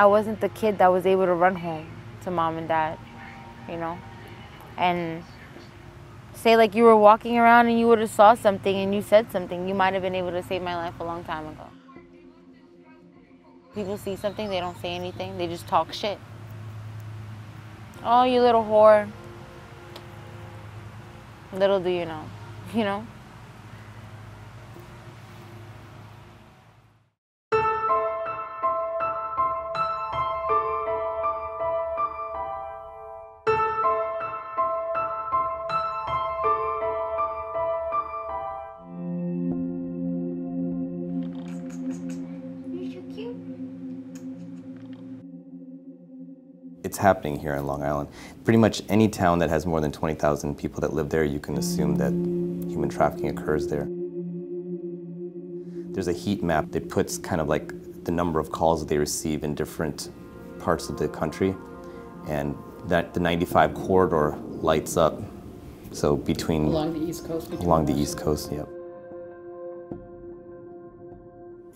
I wasn't the kid that was able to run home to mom and dad, you know? And say like you were walking around and you would have saw something and you said something, you might have been able to save my life a long time ago. People see something, they don't say anything, they just talk shit. Oh, you little whore. Little do you know, you know? Happening here in Long Island. Pretty much any town that has more than 20,000 people that live there, you can assume that human trafficking occurs there. There's a heat map that puts kind of like the number of calls that they receive in different parts of the country. And that the 95 corridor lights up. So between Along the East Coast? along the? East Coast, yep.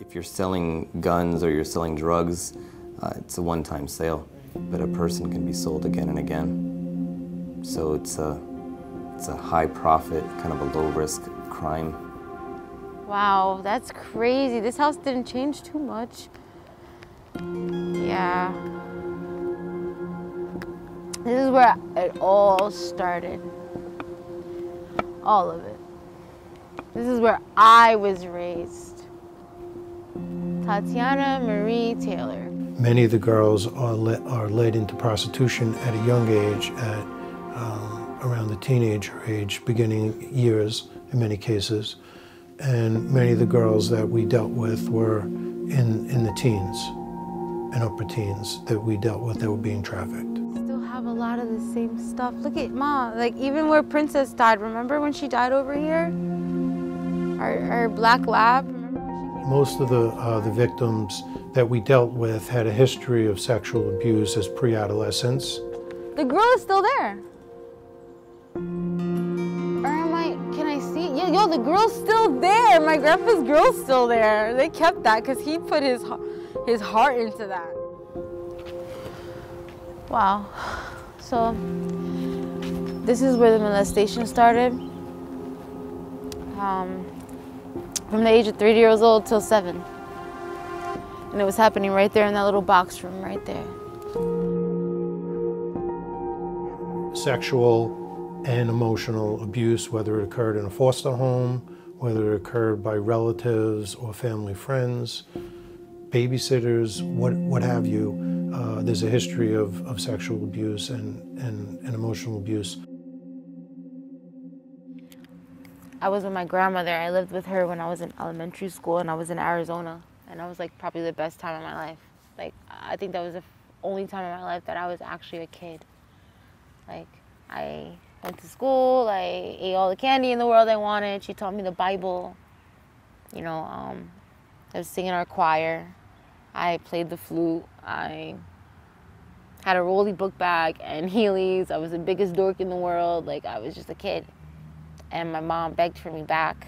If you're selling guns or you're selling drugs, uh, it's a one-time sale, but a person can be sold again and again. So it's a, it's a high profit, kind of a low risk crime. Wow, that's crazy. This house didn't change too much. Yeah. This is where it all started. All of it. This is where I was raised. Tatyana Marie Taylor. Many of the girls are, le- are led into prostitution at a young age, at um, around the teenager age, beginning years in many cases. And many of the girls that we dealt with were in, in the teens and upper teens that we dealt with that were being trafficked. Still have a lot of the same stuff. Look at Ma, like even where Princess died. Remember when she died over here? Our, our black lab. Remember when she came? Most of the, uh, the victims that we dealt with had a history of sexual abuse as pre-adolescents. The girl is still there. Or am I, can I see? Yo, yo, the girl's still there. My grandpa's girl's still there. They kept that because he put his, his heart into that. Wow. So, this is where the molestation started. Um, from the age of three years old till seven. And it was happening right there in that little box room right there. sexual and emotional abuse, whether it occurred in a foster home, whether it occurred by relatives or family friends, babysitters, what, what have you. Uh, there's a history of, of sexual abuse and, and, and emotional abuse. I was with my grandmother. I lived with her when I was in elementary school and I was in Arizona. And that was like probably the best time of my life. Like, I think that was the only time in my life that I was actually a kid. Like, I went to school, I ate all the candy in the world I wanted. She taught me the Bible. You know, um, I was singing our choir. I played the flute. I had a rolly book bag and Heelys. I was the biggest dork in the world. Like, I was just a kid and my mom begged for me back.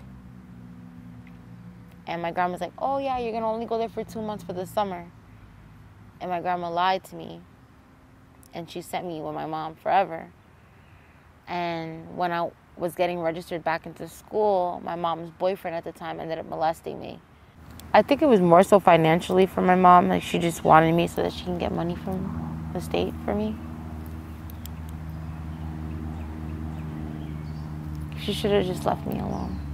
And my grandma's like, "Oh yeah, you're gonna only go there for two months for the summer." And my grandma lied to me, and she sent me with my mom forever. And when I was getting registered back into school, my mom's boyfriend at the time ended up molesting me. I think it was more so financially for my mom, like she just wanted me so that she can get money from the state for me. She should have just left me alone.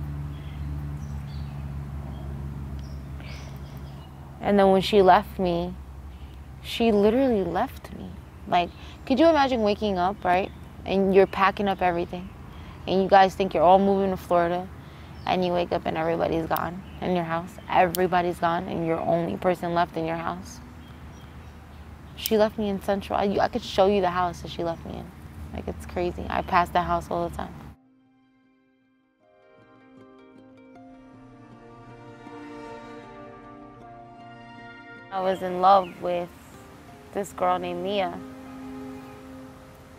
And then when she left me, she literally left me. Like, could you imagine waking up, right? And you're packing up everything. And you guys think you're all moving to Florida. And you wake up and everybody's gone in your house. Everybody's gone and you're the only person left in your house. She left me in Central. I, I could show you the house that she left me in. Like, it's crazy. I pass that house all the time. I was in love with this girl named Mia.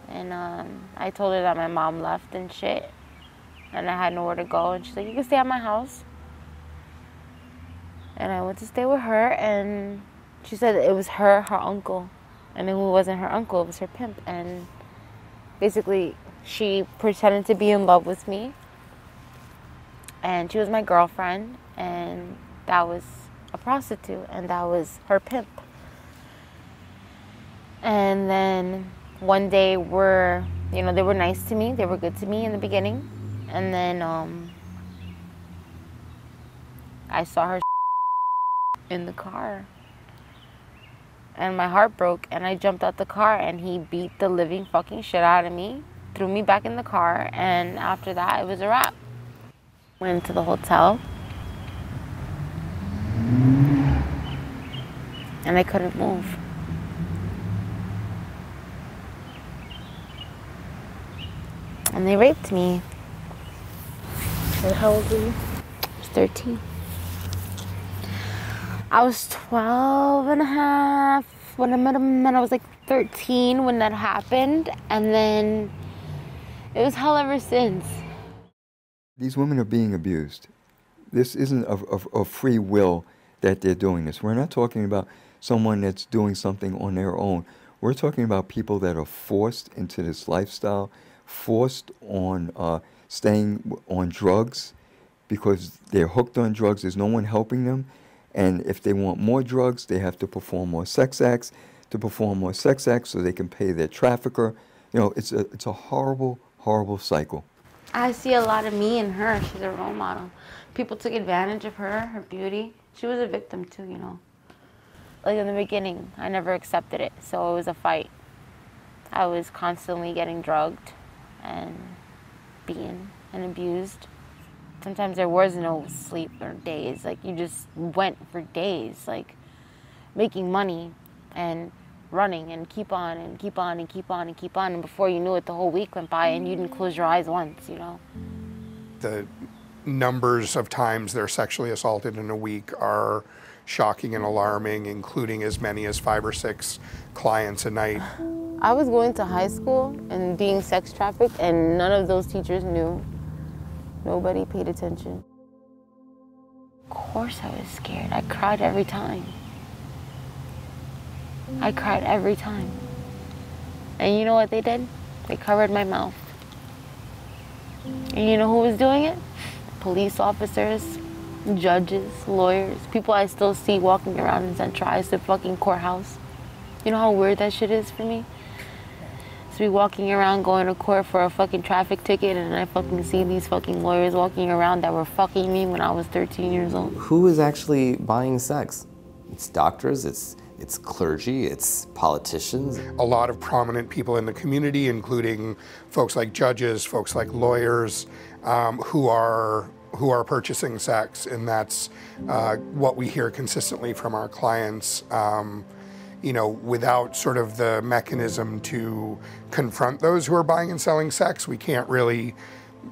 And um, I told her that my mom left and shit. And I had nowhere to go. And she's like, you can stay at my house. And I went to stay with her. And she said it was her, her uncle, and it wasn't her uncle, it was her pimp. And basically, she pretended to be in love with me, and she was my girlfriend, and that was a prostitute, and that was her pimp. And then one day, we're, you know, they were nice to me, they were good to me in the beginning, and then um, I saw her in the car and my heart broke and I jumped out the car and he beat the living fucking shit out of me, threw me back in the car, and after that it was a wrap. Went to the hotel and I couldn't move. And they raped me. And how old were you? I was 13. I was 12 and a half when I met him, and I was like 13 when that happened. And then it was hell ever since. These women are being abused. This isn't of, of, of free will that they're doing this. We're not talking about someone that's doing something on their own. We're talking about people that are forced into this lifestyle, forced on uh, staying on drugs because they're hooked on drugs. There's no one helping them. And if they want more drugs, they have to perform more sex acts to perform more sex acts so they can pay their trafficker. You know, it's a, it's a horrible, horrible cycle. I see a lot of me in her. She's a role model. People took advantage of her, her beauty. She was a victim too, you know. Like in the beginning, I never accepted it, so it was a fight. I was constantly getting drugged and beaten and abused. Sometimes there was no sleep or days. Like you just went for days, like making money and running and keep on and keep on and keep on and keep on. And before you knew it, the whole week went by and you didn't mm-hmm. close your eyes once, you know. The numbers of times they're sexually assaulted in a week are shocking and alarming, including as many as five or six clients a night. I was going to high school and being sex trafficked, and none of those teachers knew. Nobody paid attention. Of course, I was scared. I cried every time. I cried every time. And you know what they did? They covered my mouth. And you know who was doing it? Police officers, judges, lawyers, people I still see walking around in Central Islip fucking courthouse. You know how weird that shit is for me? To be walking around going to court for a fucking traffic ticket and I fucking see these fucking lawyers walking around that were fucking me when I was 13 years old. Who is actually buying sex? It's doctors, it's it's clergy, it's politicians. A lot of prominent people in the community, including folks like judges, folks like lawyers, um, who are who are purchasing sex, and that's uh, what we hear consistently from our clients. Um, you know, without sort of the mechanism to confront those who are buying and selling sex, we can't really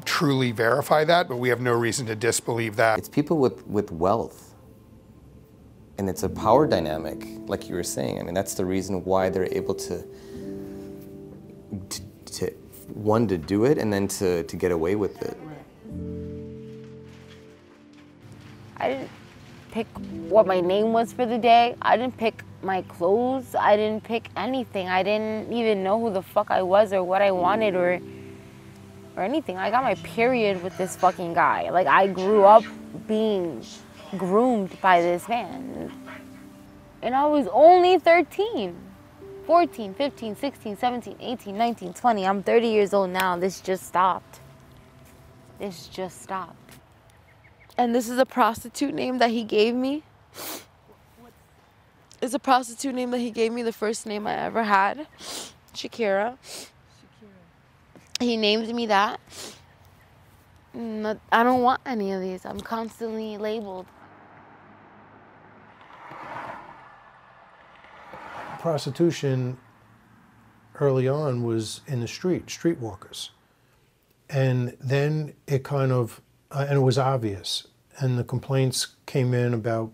truly verify that, but we have no reason to disbelieve that. It's people with, with wealth. And it's a power dynamic, like you were saying. I mean, that's the reason why they're able to, to, to one, to do it, and then to, to get away with it. I didn't pick what my name was for the day. I didn't pick my clothes. I didn't pick anything. I didn't even know who the fuck I was or what I wanted or or anything. I got my period with this fucking guy. Like I grew up being groomed by this man. And I was only 13. 14, 15, 16, 17, 18, 19, 20. I'm 30 years old now. This just stopped. This just stopped. And this is a prostitute name that he gave me. It's a prostitute name that he gave me, the first name I ever had. Shakira. Shakira. He named me that. I don't want any of these. I'm constantly labeled. prostitution early on was in the street, streetwalkers. And then it kind of, uh, and it was obvious. And the complaints came in about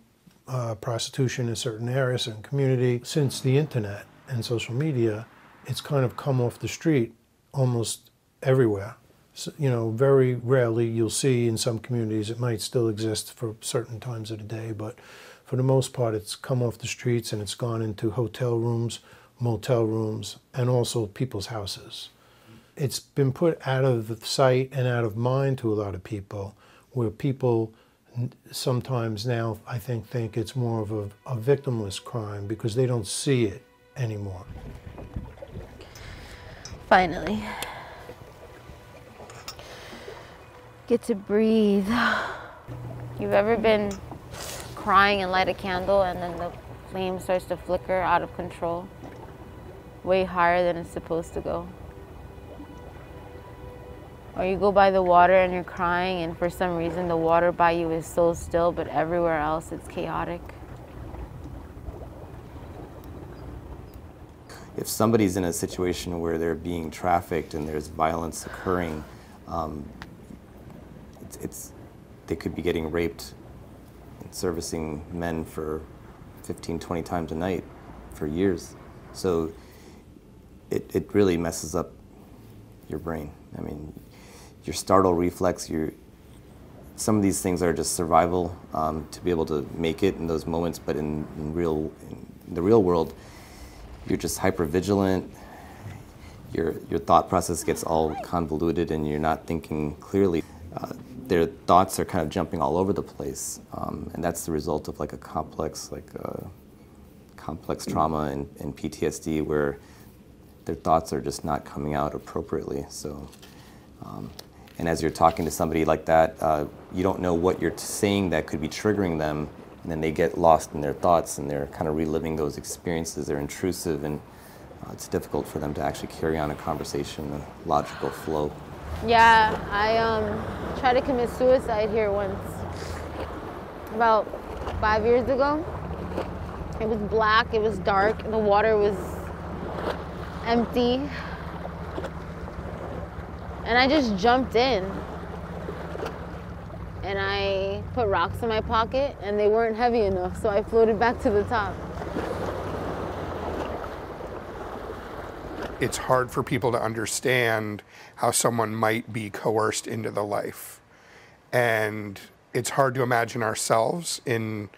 uh, prostitution in certain areas, and community. Since the internet and social media, it's kind of come off the street almost everywhere. So, you know, very rarely you'll see in some communities, it might still exist for certain times of the day, but for the most part, it's come off the streets and it's gone into hotel rooms, motel rooms, and also people's houses. It's been put out of sight and out of mind to a lot of people, where people sometimes now, I think, think it's more of a, a victimless crime because they don't see it anymore. Finally. Get to breathe. You've ever been crying and light a candle and then the flame starts to flicker out of control? Way higher than it's supposed to go. Or you go by the water and you're crying, and for some reason the water by you is so still, but everywhere else it's chaotic. If somebody's in a situation where they're being trafficked and there's violence occurring, um, it's, it's, they could be getting raped and servicing men for 15, 20 times a night for years. So it, it really messes up your brain. I mean, your startle reflex, your some of these things are just survival um, to be able to make it in those moments. But in, in real in the real world, you're just hyper vigilant. Your your thought process gets all convoluted, and you're not thinking clearly. Uh, their thoughts are kind of jumping all over the place, um, and that's the result of like a complex like uh, complex trauma and, and PTSD where their thoughts are just not coming out appropriately. So. Um, and as you're talking to somebody like that, uh, you don't know what you're saying that could be triggering them, and then they get lost in their thoughts and they're kind of reliving those experiences. They're intrusive, and uh, it's difficult for them to actually carry on a conversation, a logical flow. Yeah, I um, tried to commit suicide here once. About five years ago. It was black, it was dark, the water was empty. And I just jumped in. And I put rocks in my pocket and they weren't heavy enough, so I floated back to the top. It's hard for people to understand how someone might be coerced into the life. And it's hard to imagine ourselves in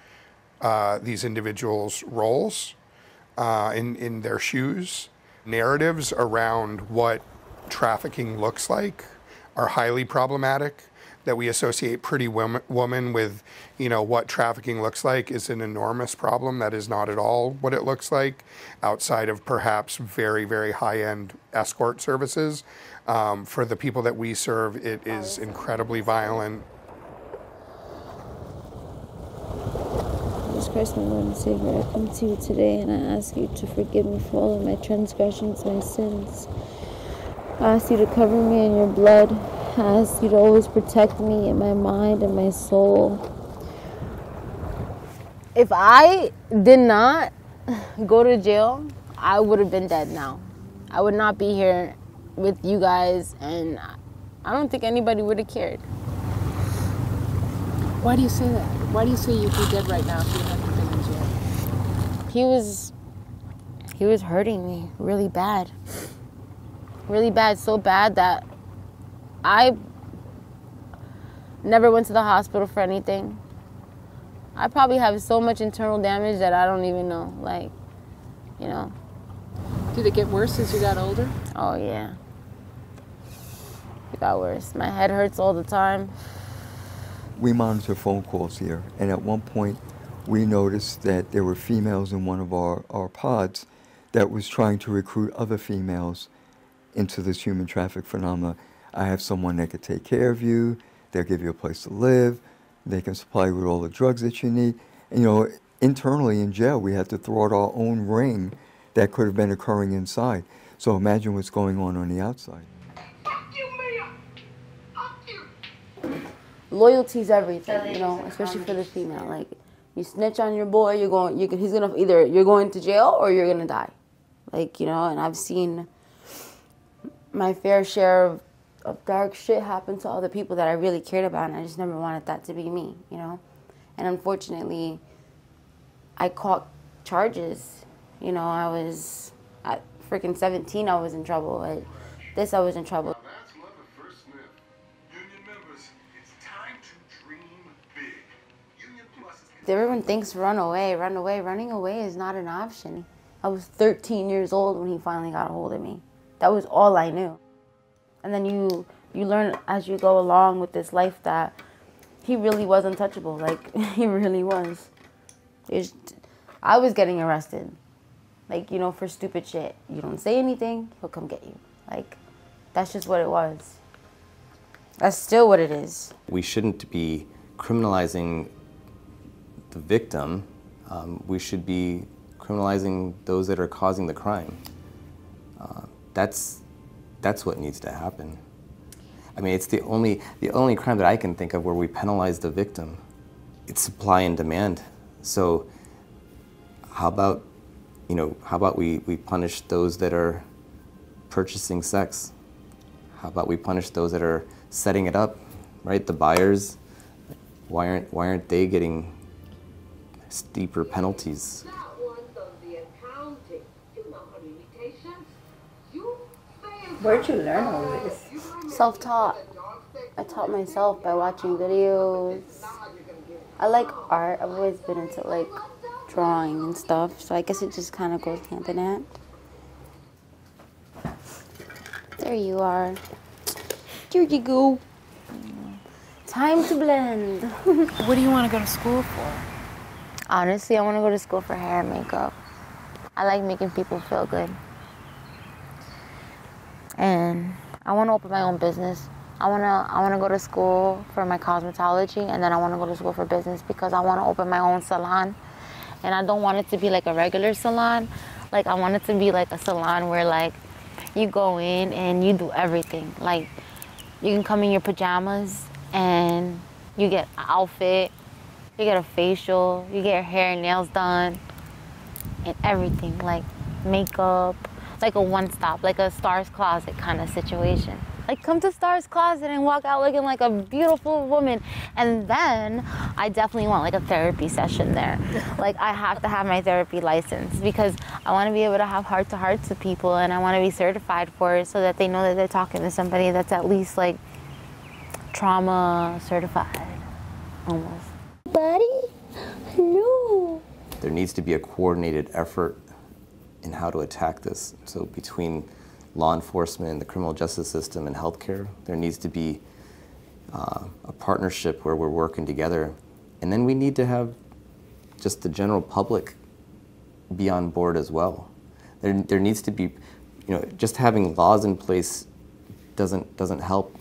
uh, these individuals' roles, uh, in, in their shoes. Narratives around what trafficking looks like are highly problematic that we associate pretty woman with you know what trafficking looks like is an enormous problem that is not at all what it looks like outside of perhaps very very high end escort services um, for the people that we serve it is incredibly violent Jesus Christ, my Lord and Savior, I come to you today and I ask you to forgive me for all of my transgressions, my sins. I ask you to cover me in your blood. I ask you to always protect me in my mind and my soul. If I did not go to jail, I would have been dead now. I would not be here with you guys, and I don't think anybody would have cared. Why do you say that? Why do you say you'd be dead right now if you hadn't been in jail? He was, he was hurting me really bad really bad, so bad that I never went to the hospital for anything. I probably have so much internal damage that I don't even know. Like, you know. Did it get worse as you got older? Oh, yeah. It got worse. My head hurts all the time. We monitor phone calls here, and at one point, we noticed that there were females in one of our, our pods that was trying to recruit other females into this human traffic phenomena. I have someone that could take care of you, they'll give you a place to live, they can supply you with all the drugs that you need. And, you know, internally in jail, we had to thwart our own ring that could have been occurring inside. So imagine what's going on on the outside. Loyalty is everything, you know, especially for the female. Like, you snitch on your boy, you're going, you can, he's gonna either you're going to jail or you're gonna die. Like, you know, and I've seen my fair share of, of dark shit happened to all the people that I really cared about, and I just never wanted that to be me, you know? And unfortunately, I caught charges. You know, I was at freaking 17, I was in trouble. At this, I was in trouble. everyone thinks run away, run away. Running away is not an option. I was 13 years old when he finally got a hold of me. That was all I knew. And then you you learn as you go along with this life that he really was untouchable. Like he really was. was I was getting arrested. Like, you know, for stupid shit. You don't say anything, he'll come get you. Like that's just what it was. That's still what it is. We shouldn't be criminalizing the victim. Um, we should be criminalizing those that are causing the crime. Uh, that's that's what needs to happen. I mean, it's the only the only crime that I can think of where we penalize the victim. It's supply and demand. So, how about you know how about we we punish those that are purchasing sex? How about we punish those that are setting it up, right? The buyers. Why aren't why aren't they getting steeper penalties? Where'd you learn all this? Self-taught. I taught myself by watching videos. I like art. I've always been into like drawing and stuff, so I guess it just kind of goes hand in hand. There you are. Here you go. Time to blend. what do you want to go to school for? Honestly, I want to go to school for hair and makeup. I like making people feel good and I want to open my own business. I want to I want to go to school for my cosmetology and then I want to go to school for business because I want to open my own salon. And I don't want it to be like a regular salon. Like I want it to be like a salon where like you go in and you do everything. Like you can come in your pajamas and you get an outfit, you get a facial, you get your hair and nails done and everything like makeup, like a one stop, like a Stars Closet kind of situation. Like come to Stars Closet and walk out looking like a beautiful woman. And then I definitely want like a therapy session there. like I have to have my therapy license because I want to be able to have heart to hearts with people and I want to be certified for it so that they know that they're talking to somebody that's at least like trauma certified almost. Buddy, no. There needs to be a coordinated effort in how to attack this. So between law enforcement, the criminal justice system, and healthcare, there needs to be uh, a partnership where we're working together. And then we need to have just the general public be on board as well. There, there needs to be, you know, just having laws in place doesn't, doesn't help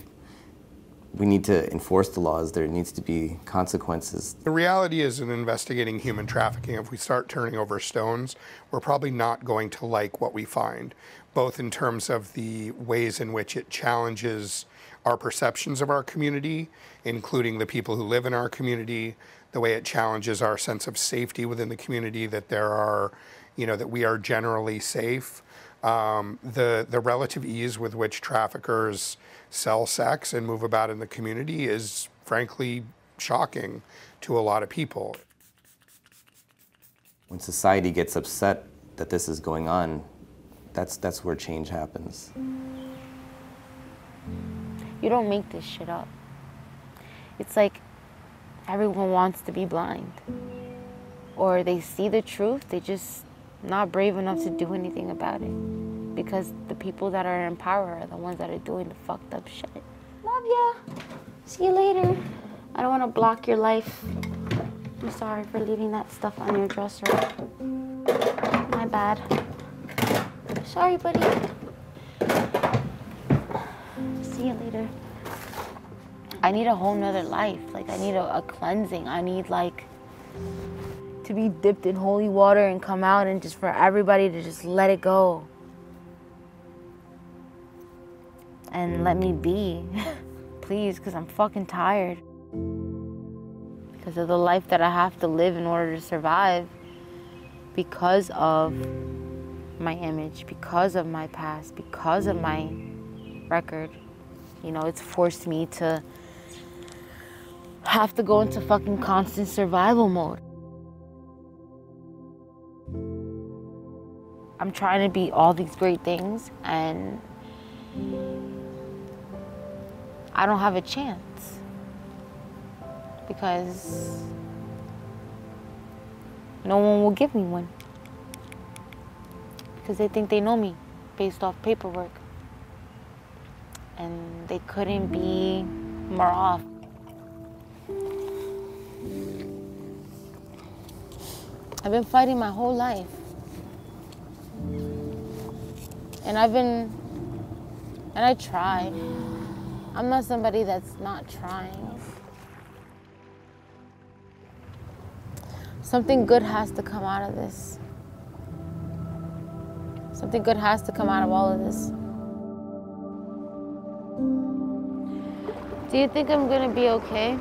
we need to enforce the laws. There needs to be consequences. The reality is, in investigating human trafficking, if we start turning over stones, we're probably not going to like what we find, both in terms of the ways in which it challenges our perceptions of our community, including the people who live in our community, the way it challenges our sense of safety within the community, that there are, you know, that we are generally safe. Um, the the relative ease with which traffickers sell sex and move about in the community is frankly shocking to a lot of people. When society gets upset that this is going on, that's, that's where change happens. You don't make this shit up. It's like everyone wants to be blind. Or they see the truth, they just not brave enough to do anything about it because the people that are in power are the ones that are doing the fucked up shit. Love ya. See you later. I don't want to block your life. I'm sorry for leaving that stuff on your dresser. My bad. Sorry, buddy. See you later. I need a whole nother life. Like, I need a, a cleansing. I need, like, to be dipped in holy water and come out and just for everybody to just let it go. And let me be. Please, because I'm fucking tired. Because of the life that I have to live in order to survive. Because of my image, because of my past, because of my record. You know, it's forced me to have to go into fucking constant survival mode. I'm trying to be all these great things and I don't have a chance because no one will give me one. Because they think they know me based off paperwork. And they couldn't be more off. I've been fighting my whole life. And I've been, and I try. I'm not somebody that's not trying. Something good has to come out of this. Something good has to come out of all of this. Do you think I'm gonna be okay?